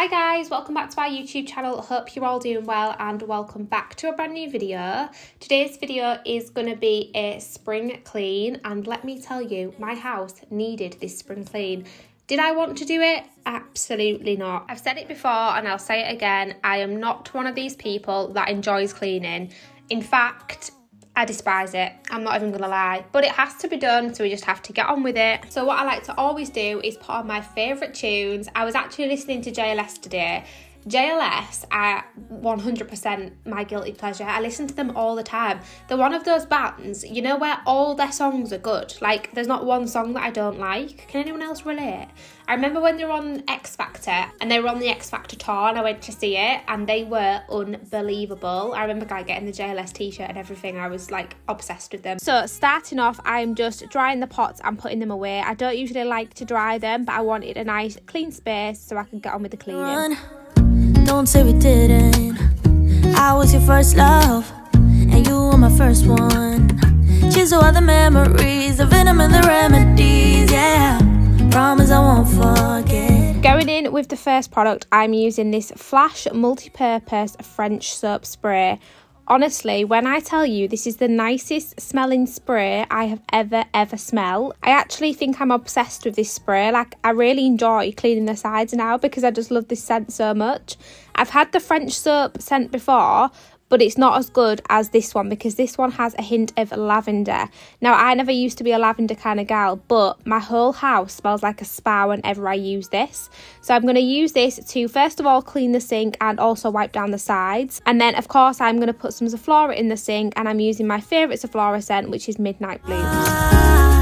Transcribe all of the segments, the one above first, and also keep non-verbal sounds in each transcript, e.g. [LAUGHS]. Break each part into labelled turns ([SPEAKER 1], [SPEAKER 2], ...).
[SPEAKER 1] Hi guys, welcome back to our YouTube channel. Hope you're all doing well and welcome back to a brand new video. Today's video is going to be a spring clean and let me tell you, my house needed this spring clean. Did I want to do it? Absolutely not. I've said it before and I'll say it again. I am not one of these people that enjoys cleaning. In fact, I despise it. I'm not even gonna lie. But it has to be done, so we just have to get on with it. So what I like to always do is put on my favourite tunes. I was actually listening to JLS today JLS are 100% my guilty pleasure. I listen to them all the time. They're one of those bands, you know, where all their songs are good. Like, there's not one song that I don't like. Can anyone else relate? I remember when they were on X Factor and they were on the X Factor tour and I went to see it and they were unbelievable. I remember guy getting the JLS t-shirt and everything. I was like obsessed with them. So starting off, I'm just drying the pots and putting them away. I don't usually like to dry them, but I wanted a nice clean space so I can get on with the cleaning. Don't say we didn't. I was your first love, and you were my first one. Chisel all the memories, the venom and the remedies, yeah. Promise I won't forget. Going in with the first product, I'm using this Flash multi-purpose French soap spray Honestly, when I tell you this is the nicest smelling spray I have ever, ever smelled, I actually think I'm obsessed with this spray. Like, I really enjoy cleaning the sides now because I just love this scent so much. I've had the French soap scent before, but it's not as good as this one because this one has a hint of lavender. Now, I never used to be a lavender kind of gal, but my whole house smells like a spa whenever I use this. So I'm going to use this to first of all clean the sink and also wipe down the sides. And then, of course, I'm going to put some Zoflora in the sink and I'm using my favourite Zoflora scent, which is Midnight Blue.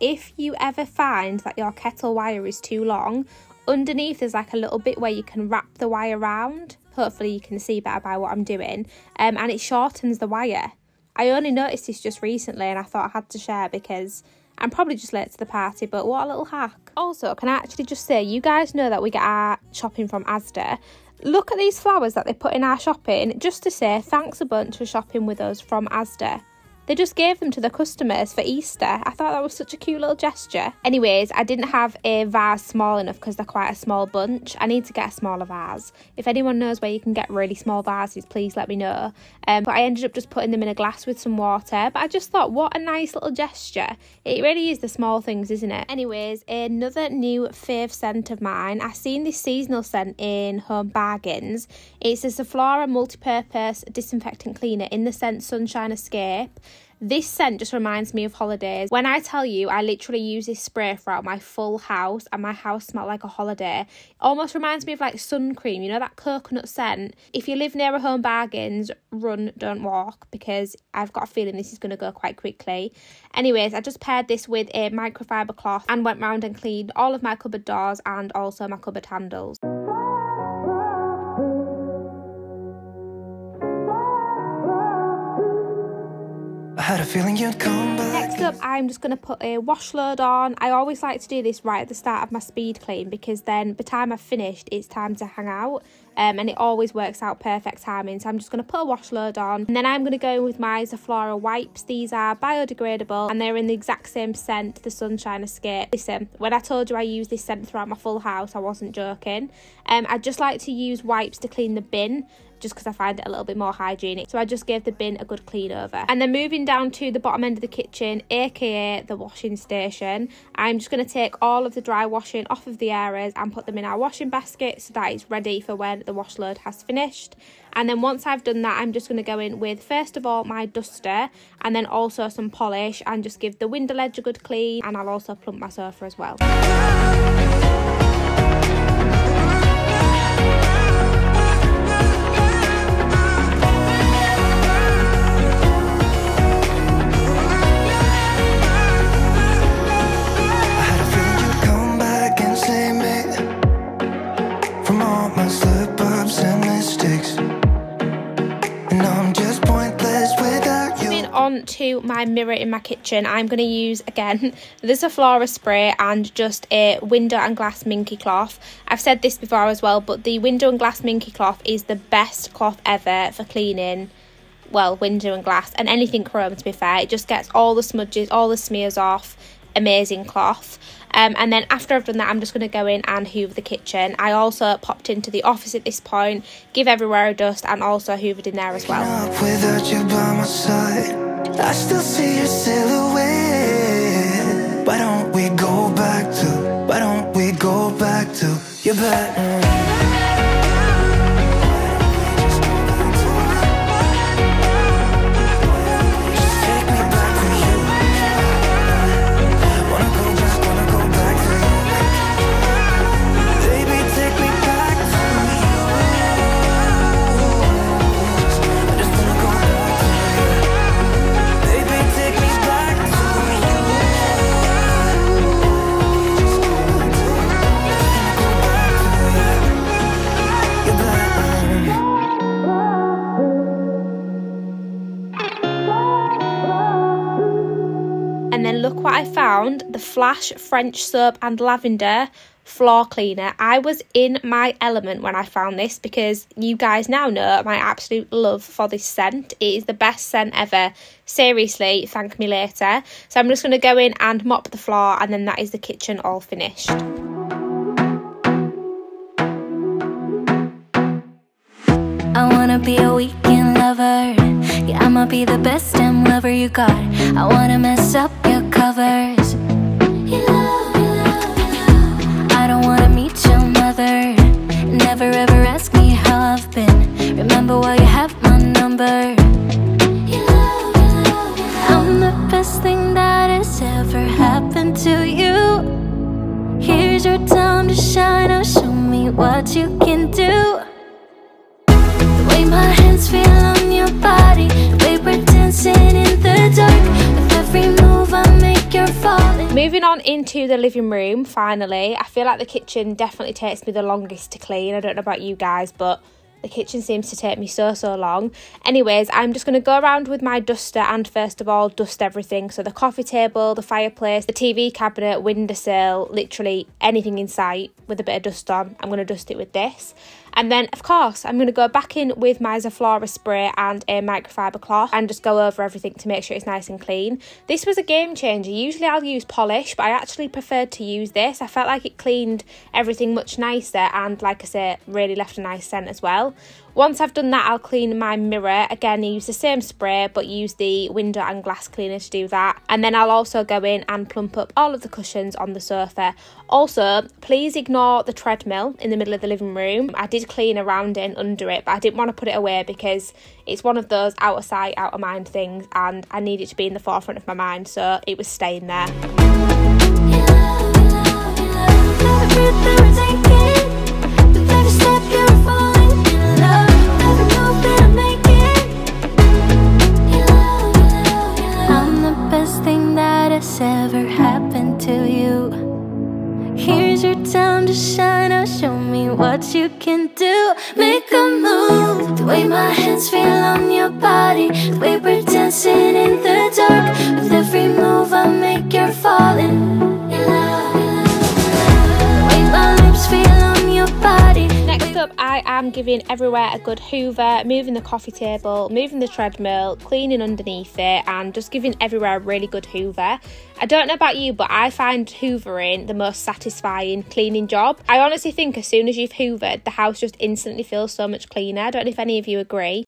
[SPEAKER 1] If you ever find that your kettle wire is too long underneath there's like a little bit where you can wrap the wire around hopefully you can see better by what I'm doing. Um, and it shortens the wire. I only noticed this just recently and I thought I had to share because I'm probably just late to the party but what a little hack. Also can I actually just say you guys know that we get our shopping from Asda. Look at these flowers that they put in our shopping just to say thanks a bunch for shopping with us from Asda they just gave them to the customers for Easter. I thought that was such a cute little gesture. Anyways, I didn't have a vase small enough because they're quite a small bunch. I need to get a smaller vase. If anyone knows where you can get really small vases, please let me know. Um, but I ended up just putting them in a glass with some water. But I just thought, what a nice little gesture. It really is the small things, isn't it? Anyways, another new fave scent of mine. I've seen this seasonal scent in Home Bargains. It's a Zoflora multi-purpose disinfectant cleaner in the scent Sunshine Escape. This scent just reminds me of holidays. When I tell you, I literally use this spray throughout my full house and my house smelled like a holiday. It almost reminds me of like sun cream, you know, that coconut scent. If you live near a home bargains, run, don't walk because I've got a feeling this is going to go quite quickly. Anyways, I just paired this with a microfiber cloth and went round and cleaned all of my cupboard doors and also my cupboard handles. Had a feeling you'd come back. Next up, I'm just going to put a wash load on. I always like to do this right at the start of my speed clean because then by the time I've finished, it's time to hang out. Um, and it always works out perfect timing. So I'm just going to put a wash load on. And then I'm going to go in with my Zoflora wipes. These are biodegradable and they're in the exact same scent, the Sunshine Escape. Listen, when I told you I use this scent throughout my full house, I wasn't joking. Um, I just like to use wipes to clean the bin just because I find it a little bit more hygienic. So I just gave the bin a good clean over. And then moving down to the bottom end of the kitchen, aka the washing station, I'm just going to take all of the dry washing off of the areas and put them in our washing basket so that it's ready for when the wash load has finished. And then once I've done that, I'm just going to go in with, first of all, my duster and then also some polish and just give the window ledge a good clean. And I'll also plump my sofa as well. onto my mirror in my kitchen, I'm going to use, again, [LAUGHS] the Zoflora spray and just a window and glass minky cloth. I've said this before as well, but the window and glass minky cloth is the best cloth ever for cleaning well, window and glass and anything chrome to be fair. It just gets all the smudges, all the smears off. Amazing cloth. Um, and then after I've done that, I'm just going to go in and hoover the kitchen. I also popped into the office at this point, give everywhere a dust and also hoovered in there as well. I still see your silhouette. Why don't we go back to? Why don't we go back to your bed? Flash French Soap and Lavender floor cleaner. I was in my element when I found this because you guys now know my absolute love for this scent. It is the best scent ever. Seriously, thank me later. So I'm just going to go in and mop the floor and then that is the kitchen all finished. I wanna be a weekend lover Yeah, I'ma be the best damn lover you got I wanna mess up your covers Never ever ask me how I've been. Remember why you have my number. I'm the best thing that has ever happened to you. Here's your time to shine Now show me what you can do Moving on into the living room finally I feel like the kitchen definitely takes me the longest to clean I don't know about you guys but the kitchen seems to take me so, so long. Anyways, I'm just going to go around with my duster and first of all, dust everything. So the coffee table, the fireplace, the TV cabinet, windowsill, literally anything in sight with a bit of dust on. I'm going to dust it with this. And then, of course, I'm going to go back in with my Zoflora spray and a microfiber cloth and just go over everything to make sure it's nice and clean. This was a game changer. Usually I'll use polish, but I actually preferred to use this. I felt like it cleaned everything much nicer and, like I say, really left a nice scent as well. Once I've done that, I'll clean my mirror. Again, use the same spray, but use the window and glass cleaner to do that. And then I'll also go in and plump up all of the cushions on the sofa. Also, please ignore the treadmill in the middle of the living room. I did clean around it and under it, but I didn't want to put it away because it's one of those out of sight, out of mind things, and I need it to be in the forefront of my mind, so it was staying there. Happened to you. Here's your time to shine Now show me what you can do. Make a move. The way my hands feel on your body. The way we're dancing in the dark. With every move I make you're falling Next up, I am giving everywhere a good hoover, moving the coffee table, moving the treadmill, cleaning underneath it, and just giving everywhere a really good hoover. I don't know about you, but I find hoovering the most satisfying cleaning job. I honestly think as soon as you've hoovered, the house just instantly feels so much cleaner. I don't know if any of you agree.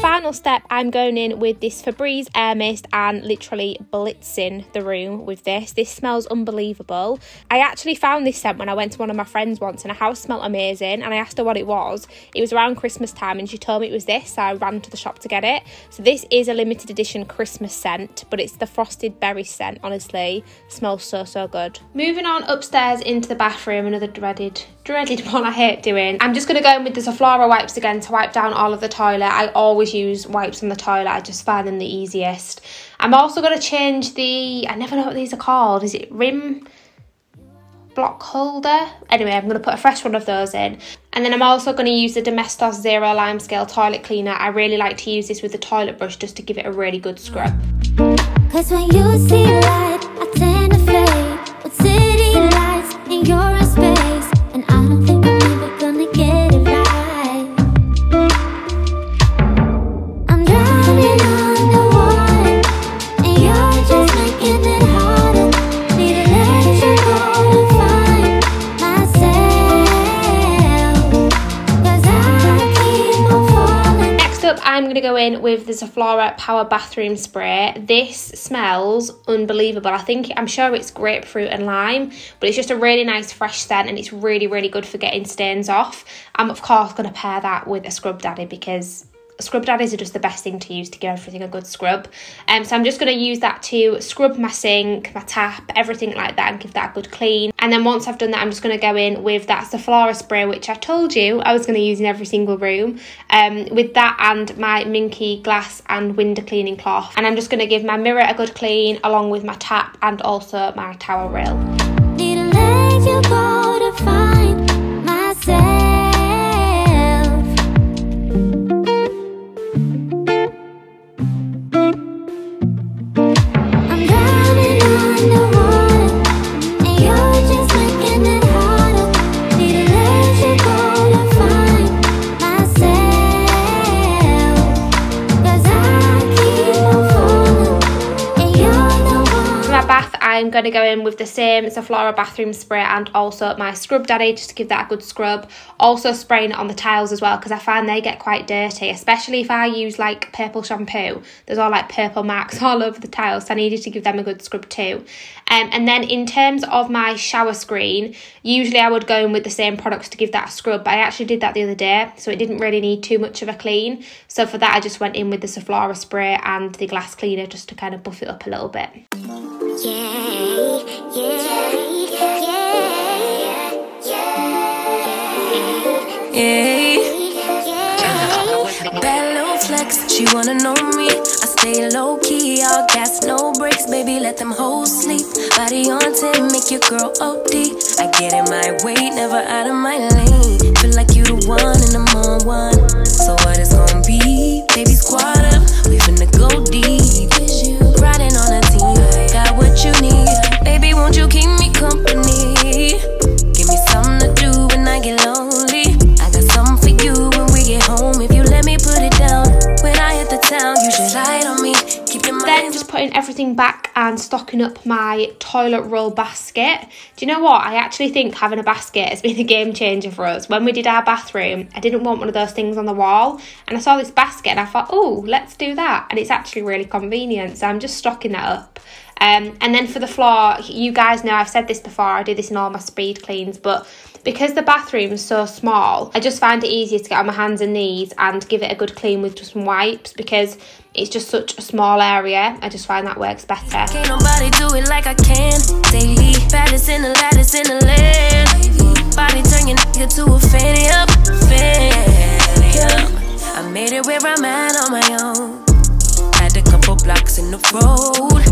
[SPEAKER 1] Final step, I'm going in with this Febreze Air Mist and literally blitzing the room with this. This smells unbelievable. I actually found this scent when I went to one of my friends once and her house smelled amazing and I asked her what it was. It was around Christmas time and she told me it was this, so I ran to the shop to get it. So this is a limited edition Christmas scent, but it's the frosted berry scent, honestly. Smells so, so good. Moving on upstairs into the bathroom, another dreaded, dreaded [LAUGHS] one I hate doing. I'm just going to go in with the Zoflora wipes again to wipe down all of the toilet. I always use wipes on the toilet. I just find them the easiest. I'm also going to change the, I never know what these are called. Is it rim block holder? Anyway, I'm going to put a fresh one of those in. And then I'm also going to use the Domestos Zero Lime Scale Toilet Cleaner. I really like to use this with the toilet brush just to give it a really good scrub. Cause when you see light, I tend to fade with city lights in your in with the Zoflora Power Bathroom Spray. This smells unbelievable. I think, I'm sure it's grapefruit and lime, but it's just a really nice fresh scent and it's really, really good for getting stains off. I'm of course going to pair that with a Scrub Daddy because scrub daddies are just the best thing to use to give everything a good scrub. Um, so I'm just going to use that to scrub my sink, my tap, everything like that and give that a good clean. And then once I've done that, I'm just going to go in with that Zoflora spray, which I told you I was going to use in every single room. Um, with that and my Minky glass and window cleaning cloth. And I'm just going to give my mirror a good clean along with my tap and also my towel rail. I'm going to go in with the same Zoflora bathroom spray and also my Scrub Daddy just to give that a good scrub. Also spraying it on the tiles as well because I find they get quite dirty, especially if I use like purple shampoo. There's all like purple marks [LAUGHS] all over the tiles, so I needed to give them a good scrub too. Um, and then in terms of my shower screen, usually I would go in with the same products to give that a scrub, but I actually did that the other day, so it didn't really need too much of a clean. So for that, I just went in with the Zoflora spray and the glass cleaner just to kind of buff it up a little bit. Yeah. She wanna know me. I stay low key, all gas, no brakes, baby. Let them hoes sleep. Body on 10, make your girl OD. I get in my way, never out of my lane. Feel like you the one and I'm on one. So what it's gonna be? Baby, squad up, we finna go deep. Back and stocking up my toilet roll basket. Do you know what? I actually think having a basket has been a game changer for us. When we did our bathroom, I didn't want one of those things on the wall, and I saw this basket and I thought, oh, let's do that. And it's actually really convenient. So I'm just stocking that up. Um, and then for the floor, you guys know I've said this before, I do this in all my speed cleans, but because the bathroom is so small, I just find it easier to get on my hands and knees and give it a good clean with just some wipes because it's just such a small area. I just find that works better. Can't nobody do it like I can. Daily, in the lattice in the land. Body turn your nigga to a fanny up. I made it where I'm at on my own. Had a couple blocks in the road.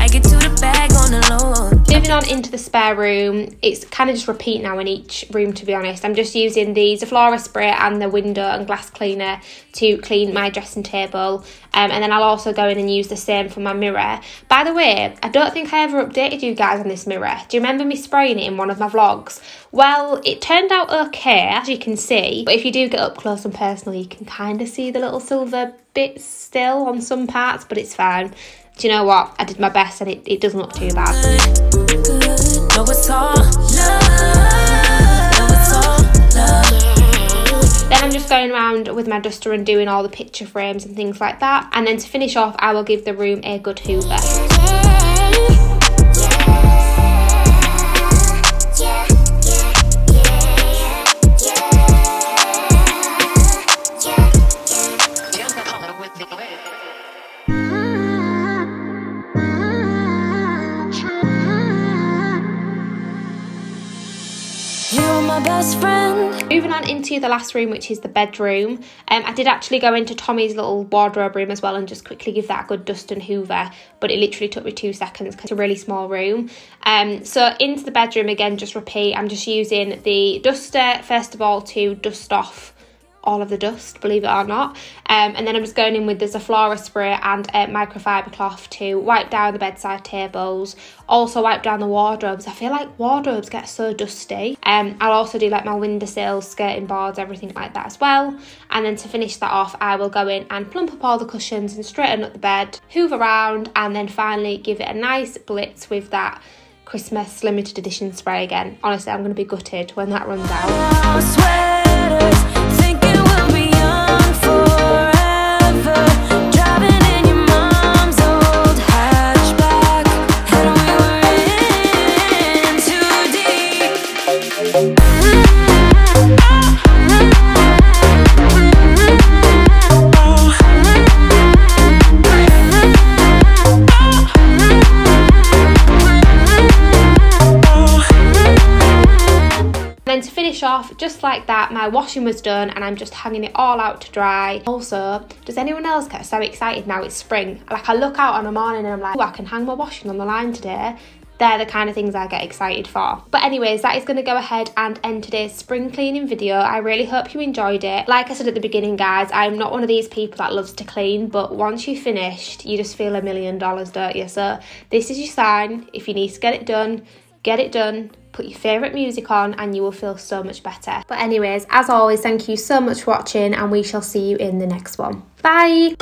[SPEAKER 1] I get to the bag on the. Moving on into the spare room, it's kind of just repeat now in each room to be honest. I'm just using the Zoflora spray and the window and glass cleaner to clean my dressing table. Um, and then I'll also go in and use the same for my mirror. By the way, I don't think I ever updated you guys on this mirror. Do you remember me spraying it in one of my vlogs? Well, it turned out okay, as you can see. But if you do get up close and personal, you can kind of see the little silver bits still on some parts, but it's fine do you know what? I did my best and it, it doesn't look too bad. Then I'm just going around with my duster and doing all the picture frames and things like that. And then to finish off, I will give the room a good hoover. Best friend. Moving on into the last room, which is the bedroom. Um, I did actually go into Tommy's little wardrobe room as well and just quickly give that a good dust and hoover, but it literally took me two seconds because it's a really small room. Um, so into the bedroom again, just repeat. I'm just using the duster first of all to dust off all of the dust, believe it or not. Um, and then I'm just going in with the Zoflora spray and a microfiber cloth to wipe down the bedside tables, also wipe down the wardrobes. I feel like wardrobes get so dusty. Um, I'll also do like my windowsills, skirting boards, everything like that as well. And then to finish that off, I will go in and plump up all the cushions and straighten up the bed, hoover around, and then finally give it a nice blitz with that Christmas limited edition spray again. Honestly, I'm going to be gutted when that runs out. Like that, my washing was done and I'm just hanging it all out to dry. Also, does anyone else get so excited now it's spring? Like I look out on a morning and I'm like, oh, I can hang my washing on the line today they're the kind of things I get excited for. But anyways, that is going to go ahead and end today's spring cleaning video. I really hope you enjoyed it. Like I said at the beginning, guys, I'm not one of these people that loves to clean, but once you've finished, you just feel a million dollars, don't you? So this is your sign. If you need to get it done, get it done put your favourite music on and you will feel so much better. But anyways, as always, thank you so much for watching and we shall see you in the next one. Bye!